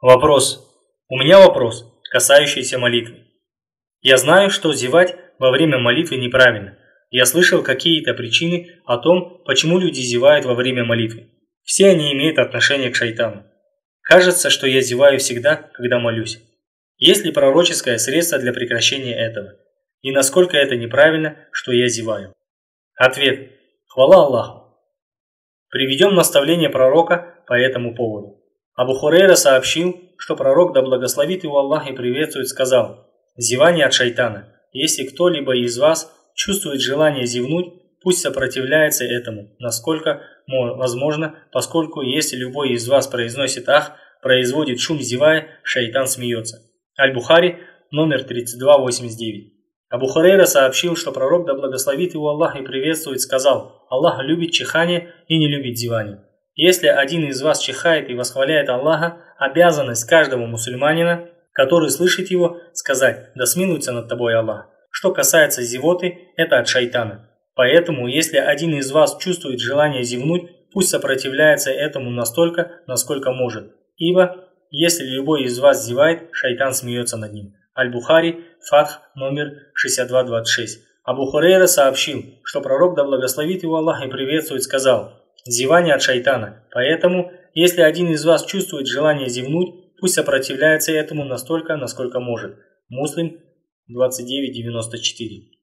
Вопрос. У меня вопрос, касающийся молитвы. Я знаю, что зевать во время молитвы неправильно. Я слышал какие-то причины о том, почему люди зевают во время молитвы. Все они имеют отношение к шайтану. Кажется, что я зеваю всегда, когда молюсь. Есть ли пророческое средство для прекращения этого? И насколько это неправильно, что я зеваю? Ответ. Хвала Аллаху. Приведем наставление пророка по этому поводу. Абу Хурейра сообщил, что пророк, да благословит его Аллах и приветствует, сказал, «Зевание от шайтана. Если кто-либо из вас чувствует желание зевнуть, пусть сопротивляется этому, насколько возможно, поскольку если любой из вас произносит «ах», производит шум зевая, шайтан смеется. Аль-Бухари, номер 3289. Абу Хурейра сообщил, что пророк, да благословит его Аллах и приветствует, сказал «Аллах любит чихание и не любит зевание». Если один из вас чихает и восхваляет Аллаха, обязанность каждого мусульманина, который слышит его, сказать «Да смилуется над тобой Аллах». Что касается зевоты, это от шайтана. Поэтому, если один из вас чувствует желание зевнуть, пусть сопротивляется этому настолько, насколько может. Ибо, если любой из вас зевает, шайтан смеется над ним. Аль-Бухари, Фатх, номер 6226. Абу Хурейра сообщил, что пророк, да благословит его Аллах и приветствует, сказал «Зевание от шайтана». Поэтому, если один из вас чувствует желание зевнуть, пусть сопротивляется этому настолько, насколько может. Муслим 29.94.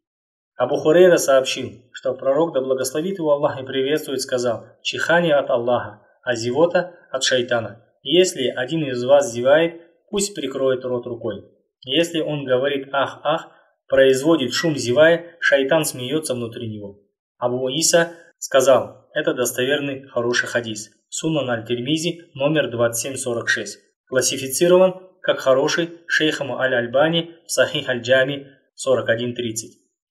Абу Хурейра сообщил, что пророк, да благословит его Аллах и приветствует, сказал «Чихание от Аллаха, а зевота от шайтана». Если один из вас зевает, пусть прикроет рот рукой. Если он говорит «ах, ах», производит шум зевая, шайтан смеется внутри него. Абу Иса сказал, это достоверный хороший хадис. Суннан аль-Тирмизи, номер 2746. Классифицирован как хороший шейхом аль-Альбани в Сахих аль-Джами 41.30.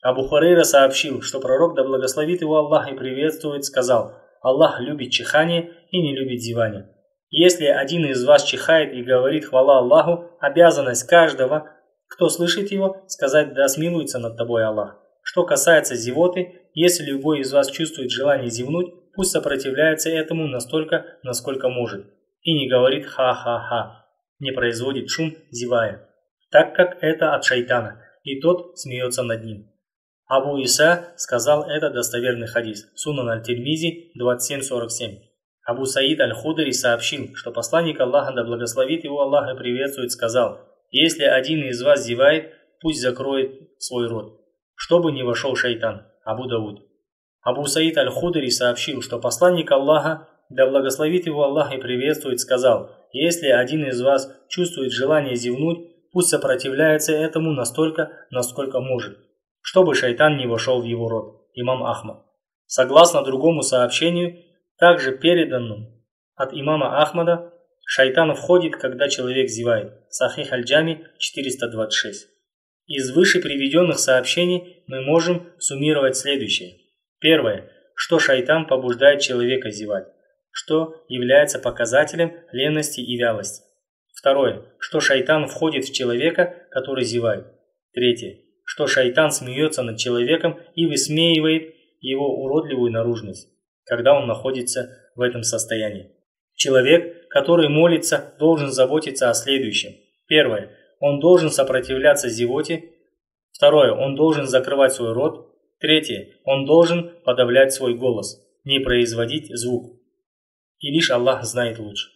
Абу Хурейра сообщил, что пророк, да благословит его Аллах и приветствует, сказал, Аллах любит чихание и не любит зевание. Если один из вас чихает и говорит хвала Аллаху, обязанность каждого, кто слышит его, сказать «Да смилуется над тобой Аллах». Что касается зевоты, если любой из вас чувствует желание зевнуть, пусть сопротивляется этому настолько, насколько может, и не говорит «ха-ха-ха», не производит шум, зевая, так как это от шайтана, и тот смеется над ним. Абу Иса сказал это достоверный хадис, Сунан аль-Тирмизи 2747. Абу Саид Аль-Худри сообщил, что посланник Аллаха, да благословит его Аллах и приветствует, сказал, «Если один из вас зевает, пусть закроет свой рот, чтобы не вошел шайтан». Абу Дауд. Абу Саид Аль-Худри сообщил, что посланник Аллаха, да благословит его Аллах и приветствует, сказал, «Если один из вас чувствует желание зевнуть, пусть сопротивляется этому настолько, насколько может, чтобы шайтан не вошел в его рот». Имам Ахмад. Согласно другому сообщению, также переданным от имама Ахмада, шайтан входит, когда человек зевает. Сахих аль-Джами 426. Из выше приведенных сообщений мы можем суммировать следующее. Первое. Что шайтан побуждает человека зевать, что является показателем ленности и вялости. Второе. Что шайтан входит в человека, который зевает. Третье. Что шайтан смеется над человеком и высмеивает его уродливую наружность когда он находится в этом состоянии. Человек, который молится, должен заботиться о следующем. Первое. Он должен сопротивляться зевоте. Второе. Он должен закрывать свой рот. Третье. Он должен подавлять свой голос, не производить звук. И лишь Аллах знает лучше.